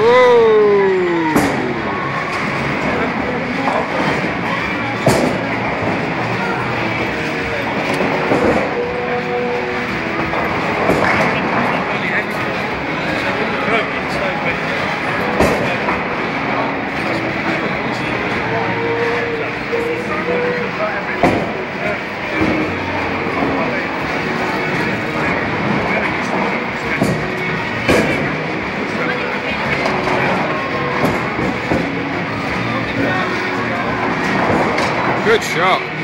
Whoa! Good shot.